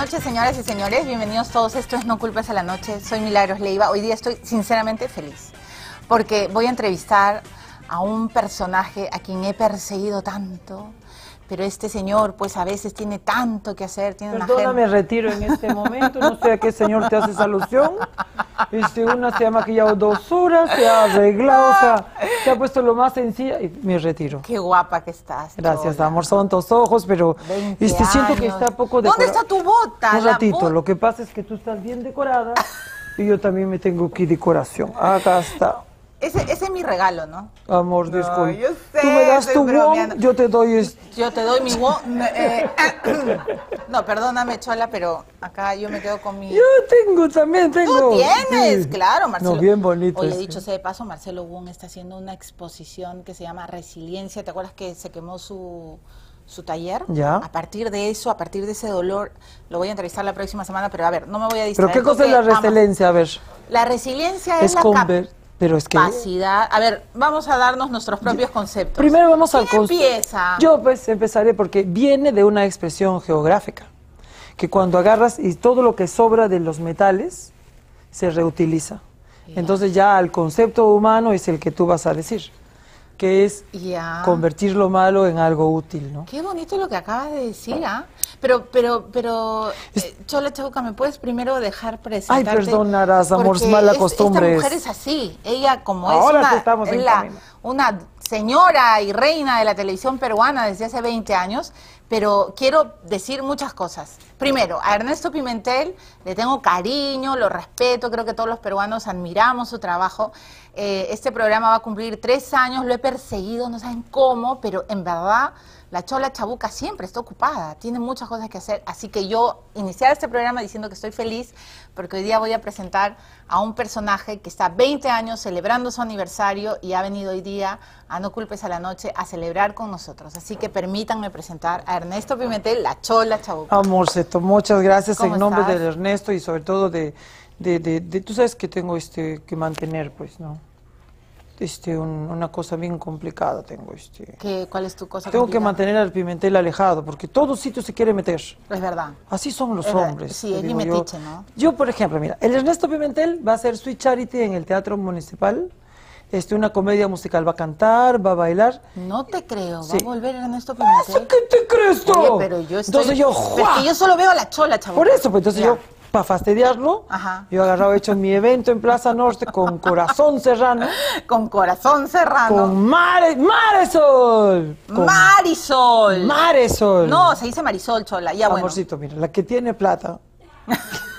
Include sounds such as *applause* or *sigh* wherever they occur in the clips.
noches, señoras y señores. Bienvenidos todos. Esto es No Culpes a la Noche. Soy Milagros Leiva. Hoy día estoy sinceramente feliz porque voy a entrevistar a un personaje a quien he perseguido tanto. Pero este señor, pues a veces tiene tanto que hacer. Tiene una Perdóname, agenda- retiro en este momento. No sé a qué señor te haces alusión. Este, una se ha maquillado dos horas, se ha arreglado, o sea, se ha puesto lo más sencilla y me retiro. Qué guapa que estás. Gracias, amor. Son tus ojos, pero 20 este, siento que está poco ¿Dónde decorada. está tu bota? Un ratito. bota. Lo que pasa es que tú estás bien decorada y yo también me tengo que decoración. Acá está. Ese, ese es mi regalo, ¿no? Amor, disculpa. yo sé, Tú me das tu bromeando. won, yo te doy. Yo te doy mi wo- eh, *coughs* no, perdóname, Chola, pero acá yo me quedo con mi... Yo tengo también, tengo. Tú tienes, Sí. claro, Marcelo. No, bien bonito. Oye, este. dicho sea de paso, Marcelo Wong está haciendo una exposición que se llama Resiliencia. ¿Te acuerdas que se quemó su, su taller? Ya. A partir de eso, a partir de ese dolor, lo voy a entrevistar la próxima semana, pero a ver, no me voy a distraer. Pero ¿qué cosa es la resiliencia? A ver. La resiliencia es, Es la conver... Pero es que... capacidad. A ver, vamos a darnos nuestros propios conceptos. Primero vamos al ¿Quién cons- empieza? Yo pues empezaré porque viene de una expresión geográfica, que cuando agarras y todo lo que sobra de los metales se reutiliza. Entonces ya el concepto humano es el que tú vas a decir, que es convertir lo malo en algo útil, ¿no? Qué bonito lo que acabas de decir, ¿ah? Pero, pero, pero, Es- eh, Chola Chabuca, ¿me puedes primero dejar presentarte? perdonarás, amor, Porque mala es- costumbre Esta mujer es. es así. Ella, como Ahora es una, estamos en es la- camino. una señora y reina de la televisión peruana desde hace 20 años, pero quiero decir muchas cosas. Primero, a Ernesto Pimentel le tengo cariño, lo respeto, creo que todos los peruanos admiramos su trabajo. Eh, este programa va a cumplir tres años, lo he perseguido, no saben cómo, pero en verdad la Chola Chabuca siempre está ocupada, tiene muchas cosas que hacer, así que yo iniciar este programa diciendo que estoy feliz porque hoy día voy a presentar a un personaje que está 20 años celebrando su aniversario y ha venido hoy día a No Culpes a la Noche a celebrar con nosotros. Así que permítanme presentar a Ernesto Pimentel, la Chola Chabuca. Amorceto, muchas gracias ¿Cómo en nombre estás? de Ernesto y sobre todo de, de, de- de- tú sabes que tengo este que mantener, pues, ¿no? Este, un- una cosa bien complicada tengo, este. ¿Qué, ¿Cuál es tu cosa? Tengo que complicada? mantener al Pimentel alejado, porque todo sitio se quiere meter. Es verdad. Así son los Es hombres. sí, es digo bien yo. metiche, ¿no? Yo, por ejemplo, mira, el Ernesto Pimentel va a hacer Sweet Charity en el Teatro Municipal. Este, una comedia musical, va a cantar, va a bailar. No te creo, va a volver Ernesto Pimentel. ¿Eso qué te crees tú? Oye, pero yo estoy... Entonces yo, Pero es ¡juá! que yo solo veo a la Chola Chabuca. Por eso, pues entonces Ya. yo, para fastidiarlo, Ajá. yo he agarrado, he hecho mi evento en Plaza Norte con Corazón Serrano, *laughs* Con corazón cerrado. con Mare, Maresol. Con Marisol. Maresol. No, se dice Marisol, Chola. Ya bueno. Amorcito, mira, la que tiene plata. *laughs*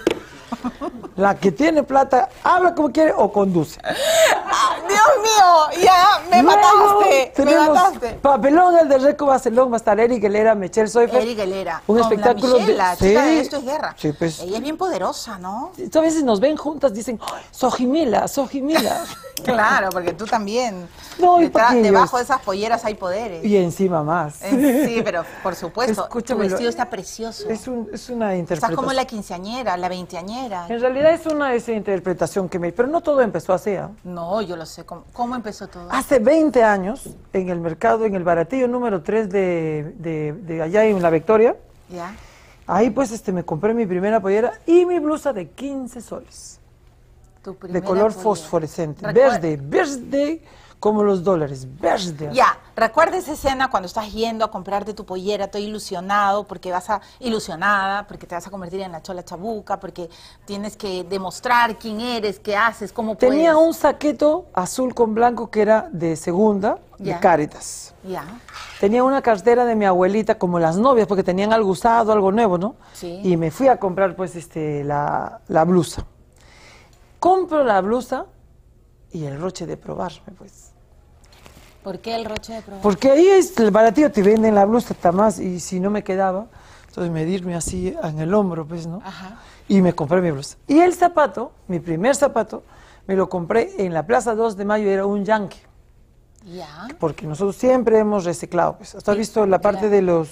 la que tiene plata, habla como quiere o conduce. Ah, Dios mío, ya me Luego mataste. Me mataste. Papelón, el de Reco Barcelón, va a estar Eric Helera, Michelle Soifer. Eric Helera. Un con espectáculo la Michelle, de. la sí. chica de Esto es Guerra. Sí, pues. Ella es bien poderosa, ¿no? A veces nos ven juntas, dicen, "Ay, Sojimila, Sojimila. *laughs* Claro, porque tú también. No, ¿y Detrás- qué? debajo de esas polleras hay poderes. y encima más. Eh, Sí, pero por supuesto. Tu Escúchame, vestido lo- está precioso. Es, un- es una Estás interpretación. como la quinceañera, la veinteañera. En realidad es una esa interpretación que me... Pero no todo empezó así. ¿ah? No, yo lo sé. ¿Cómo, cómo empezó todo? Hace 20 años, en el mercado, en el baratillo número 3 de, de- de allá en La Victoria, ¿Ya? ahí pues este, me compré mi primera pollera y mi blusa de 15 soles, Tu de color pollera. fosforescente, verde, verde, como los dólares, verde. Ya, recuerda esa escena cuando estás yendo a comprarte tu pollera, estoy ilusionado porque vas a, ilusionada, porque te vas a convertir en la chola chabuca, porque tienes que demostrar quién eres, qué haces, cómo puedes. Tenía un saqueto azul con blanco que era de segunda, de. Cáritas. Ya, Tenía una cartera de mi abuelita como las novias, porque tenían algo usado, algo nuevo, ¿no? Sí. Y me fui a comprar pues este la, la blusa. Compro la blusa y el roche de probarme, pues. ¿Por qué el roche de? Porque ahí es el baratillo te venden la blusa hasta más y si no me quedaba, entonces medirme así en el hombro, pues, ¿no? Ajá. Y me compré mi blusa. Y el zapato, mi primer zapato, me lo compré en la Plaza 2 de Mayo, era un yankee. Ya. porque nosotros siempre hemos reciclado. Pues. ¿Has visto la parte claro. de los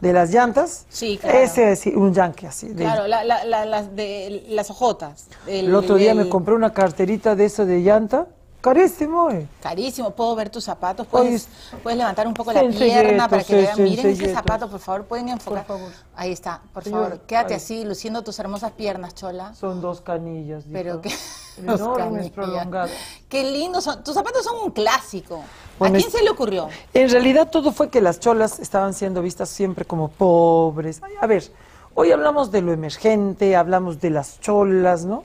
de las llantas? Sí, claro. Ese es un yankee así. de- Claro, la- la- la- las, de, las ojotas. el otro día me compré una carterita de eso de llanta, carísimo. eh. Carísimo, puedo ver tus zapatos, Oye, puedes, puedes levantar un poco la pierna para que vean, miren ese zapato, por favor, pueden enfocar. Por favor. Ahí está, por favor, quédate ahí. así, luciendo tus hermosas piernas, chola. Son dos canillas. dijo. Pero qué *laughs* Enormes, prolongadas. Qué lindos son. Tus zapatos son un clásico. Bueno, ¿A quién se le ocurrió? En realidad todo fue que las cholas estaban siendo vistas siempre como pobres. A ver, hoy hablamos de lo emergente, hablamos de las cholas, ¿no?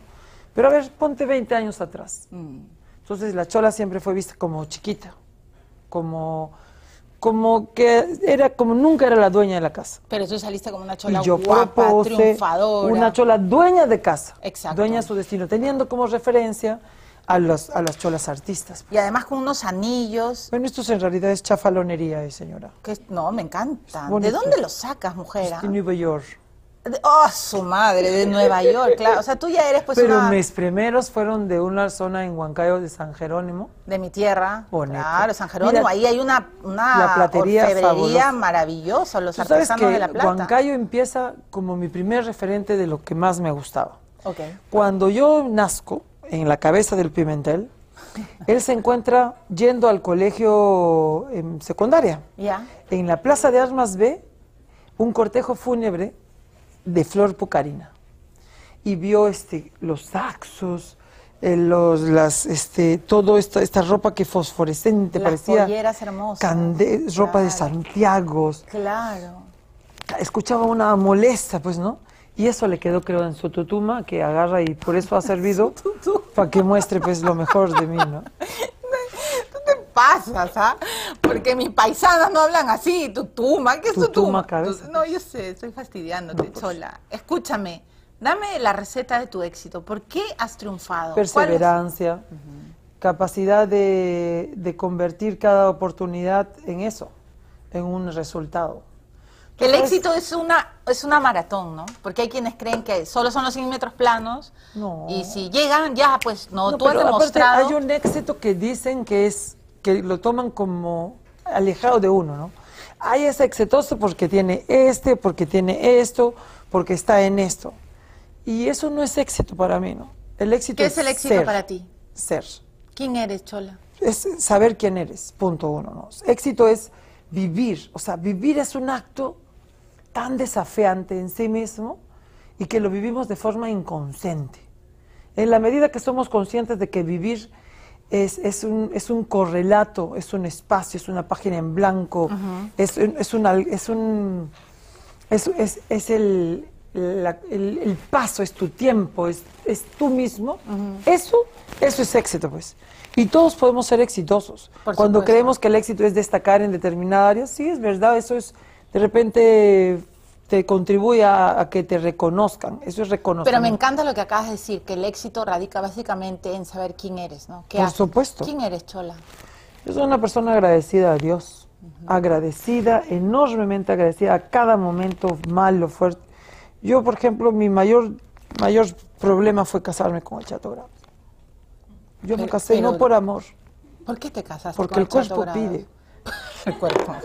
Pero a ver, ponte 20 años atrás. Mm. Entonces la chola siempre fue vista como chiquita, como, como que era como nunca era la dueña de la casa. Pero tú saliste como una chola y yo guapa, triunfadora. una chola dueña de casa, Exacto. dueña de su destino, teniendo como referencia a, los, a las cholas artistas. Y además con unos anillos. Bueno, esto es en realidad es chafalonería, eh, señora. Que, no, me encantan. ¿De dónde los sacas, mujer? De Nueva York. Oh, su madre, de Nueva York, claro. O sea, tú ya eres pues Pero una mis primeros fueron de una zona en Huancayo de San Jerónimo. de mi tierra. Bonito. Claro, San Jerónimo. Mira, ahí hay una, una la platería maravillosa, los sabes artesanos que de la plata. Huancayo empieza como mi primer referente de lo que más me gustaba. Ok. Cuando yo nazco en la cabeza del Pimentel, *laughs* él se encuentra yendo al colegio en secundaria. Ya. En la Plaza de Armas B, un cortejo fúnebre de Flor Pucarina. Y vio este, los saxos, eh, los, las, este, todo esta, esta ropa que fosforescente Las parecía hermosas. cande- ropa de. Santiago. Claro. Escuchaba una molesta, pues, ¿no? Y eso le quedó, creo, en su tutuma, que agarra y por eso ha servido *laughs* para que muestre, pues, lo mejor de mí, ¿no? *laughs* Pasas, ¿ah? Porque mis paisanas no hablan así. Tutuma, ¿qué es Tutuma, tutuma? No, yo sé, estoy fastidiándote, Chola. Escúchame, dame la receta de tu éxito. ¿Por qué has triunfado? Perseverancia, capacidad de, de convertir cada oportunidad en eso, en un resultado. Que el éxito es una, es una maratón, ¿no? Porque hay quienes creen que solo son los 100 metros planos No. y si llegan, ya, pues no, No, tú has aparte demostrado. hay un éxito que dicen que es que lo toman como alejado de uno, ¿no? Ay, es exitoso porque tiene este, porque tiene esto, porque está en esto. Y eso no es éxito para mí, ¿no? El éxito ¿Qué es el éxito ser, para ti? Ser. ¿Quién eres, Chola? es saber quién eres, punto uno. ¿no? Éxito es vivir, o sea, vivir es un acto tan desafiante en sí mismo y que lo vivimos de forma inconsciente. En la medida que somos conscientes de que vivir es, es un, es un correlato, es un espacio, es una página en blanco, es, un- es, una- es un... Es, es- es el, la- el- el paso, es tu tiempo, es, es tú mismo. Eso, eso es éxito, pues. Y todos podemos ser exitosos. Por Cuando supuesto. creemos que el éxito es destacar en determinada área, sí, es verdad, eso es, de repente te contribuye a, a que te reconozcan, eso es reconocimiento. Pero me encanta lo que acabas de decir, que el éxito radica básicamente en saber quién eres, ¿no? ¿Qué Por haces? supuesto. ¿Quién eres, Chola? Yo soy una persona agradecida a Dios, agradecida, enormemente agradecida a cada momento malo, fuerte. Yo, por ejemplo, mi mayor, mayor problema fue casarme con el Chato Grado. Yo me Pero- casé no pero- por amor, ¿Por qué te casaste porque con el Chato cuerpo Grados? pide. El *laughs* cuerpo.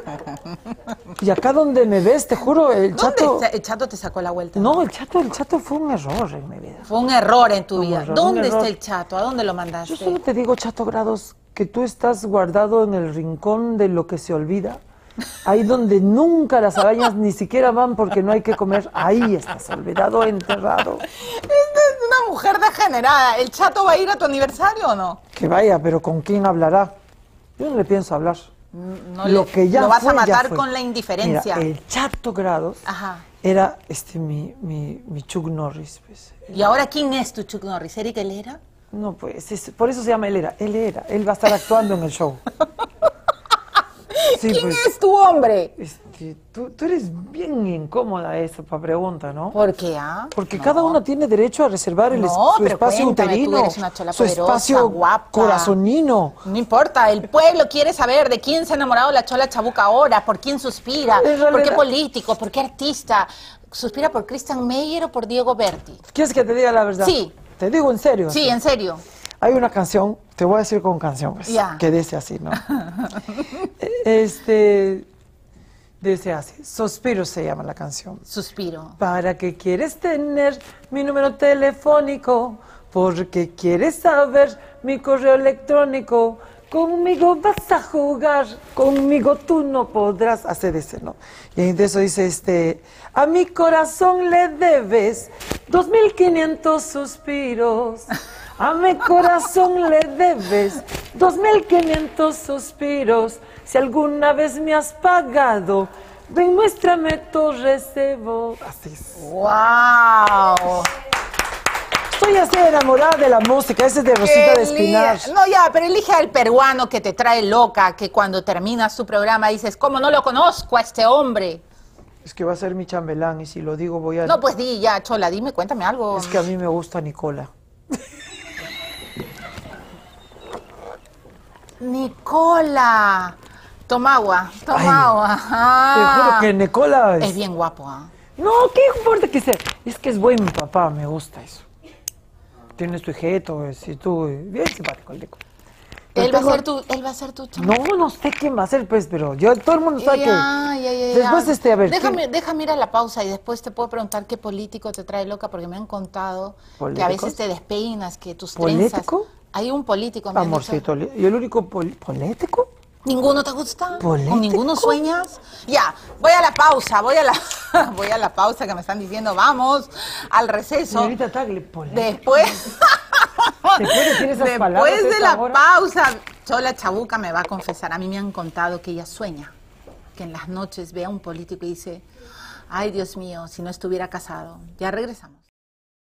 Y acá donde me ves, te juro, el Chato... ¿Dónde está- el Chato te sacó la vuelta? No, el Chato, el Chato fue un error en mi vida. Fue un error en tu vida. error, ¿Dónde está el Chato? ¿A dónde lo mandaste? Yo solo te digo, Chato Grados, que tú estás guardado en el rincón de lo que se olvida. Ahí donde nunca las arañas ni siquiera van porque no hay que comer. Ahí estás olvidado, enterrado. Esta es una mujer degenerada. ¿El Chato va a ir a tu aniversario o no? Que vaya, pero ¿con quién hablará? Yo no le pienso hablar. No lo le- que ya lo vas fue, a matar con la indiferencia. Mira, el Chato Grados Ajá. era este mi, mi, mi Chuck Norris. Pues. ¿Y ahora quién es tu Chuck Norris? ¿Eric Helera? No, pues, es- por eso se llama él era. Él era. Él va a estar actuando en el show. *laughs* Sí, ¿Quién pues, es tu hombre? este, tú, tú eres bien incómoda esa pa- pregunta, ¿no? ¿Por qué, ah? Porque No. cada uno tiene derecho a reservar el No, su pero espacio cuéntame, tú eres una chola su poderosa, espacio guapa. corazonino. No importa, el pueblo quiere saber de quién se ha enamorado la chola chabuca ahora, por quién suspira, por qué político, por qué artista. ¿Suspira por Christian Meyer o por Diego Berti? ¿Quieres que te diga la verdad? Sí. Te digo en serio. Sí, en serio. Hay una canción, te voy a decir con canción, pues, que dice así, ¿no? *laughs* este, dice así, Suspiro se llama la canción. Suspiro. ¿Para qué quieres tener mi número telefónico Porque quieres saber mi correo electrónico. Conmigo vas a jugar, conmigo tú no podrás hacer ese, ¿no? Y de eso dice este, a mi corazón le debes 2.500 suspiros. *laughs* A mi corazón le debes 2.500 suspiros. Si alguna vez me has pagado, ven, muéstrame tu recebo. Así es. ¡Wow! Estoy así enamorada de la música, ese es de Rosita de Espinar. No, ya, pero elige al peruano que te trae loca, que cuando terminas tu programa dices, ¿cómo no lo conozco a este hombre? Es que va a ser mi chambelán y si lo digo voy a... No, pues di ya, Chola, dime, cuéntame algo. Es que a mí me gusta Nicola. Nicola. Toma agua, toma Ay, agua. Te juro que Nicola es... Es bien guapo, ¿ah? No, ¿qué importa que sea? Es que es buen mi papá, me gusta eso. Tienes tu hijeto, es, y tú, eh, bien simpático el Nico. Pero Él va, a ser tu, él va a ser tu. No, no sé quién va a ser, pues, pero yo, todo el mundo sabe Ya, que... ya, ya, ya. Después, este, a ver... ¿qué- Déjame, déjame ir a la pausa y después te puedo preguntar qué político te trae loca, porque me han contado que a veces te despeinas, que tus ¿Político? trenzas... Hay un político, me han dicho. Amorcito, ¿y el único pol- político? ¿Ninguno te gusta? ¿Político? ¿Con ninguno sueñas? Ya, voy a la pausa, voy a la, *laughs* voy a la pausa que me están diciendo, vamos al receso. Señorita Tagle, político. Después, *laughs* Después de esas palabras después de la hora. pausa, Chola Chabuca me va a confesar. A mí me han contado que ella sueña, que en las noches ve a un político y dice, ay Dios mío, si no estuviera casado. Ya regresamos.